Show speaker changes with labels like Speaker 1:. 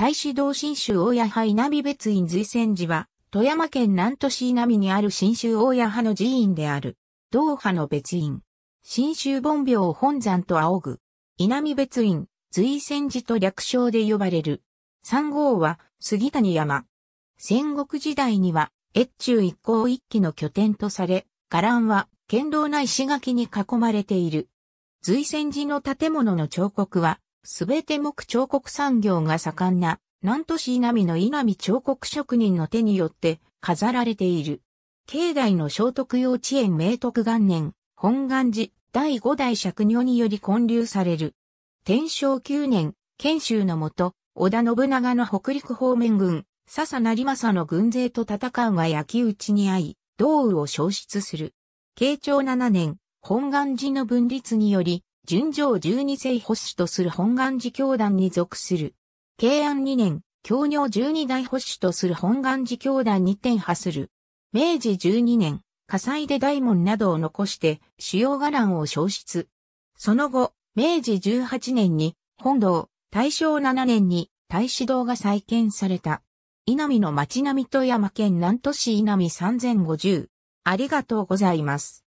Speaker 1: 大使道新州大谷派稲美別院随泉寺は、富山県南都市稲美にある新州大谷派の寺院である。道派の別院。新州本廟本山と仰ぐ。稲美別院、随泉寺と略称で呼ばれる。三号は、杉谷山。戦国時代には、越中一向一揆の拠点とされ、伽藍は、堅牢な石垣に囲まれている。随泉寺の建物の彫刻は、すべて木彫刻産業が盛んな、南都市稲美の稲美彫刻職人の手によって飾られている。境内の聖徳幼稚園明徳元年、本願寺第五代釈如により建立される。天正九年、研修のもと、織田信長の北陸方面軍、笹成政の軍勢と戦うが焼き討ちに遭い、道雨を消失する。慶長七年、本願寺の分立により、順上十二世保守とする本願寺教団に属する。慶安二年、教尿十二代保守とする本願寺教団に転派する。明治十二年、火災で大門などを残して主要伽藍を消失。その後、明治18年に本堂、大正7年に大使堂が再建された。稲見の町並み富山県南都市稲見3050。ありがとうございます。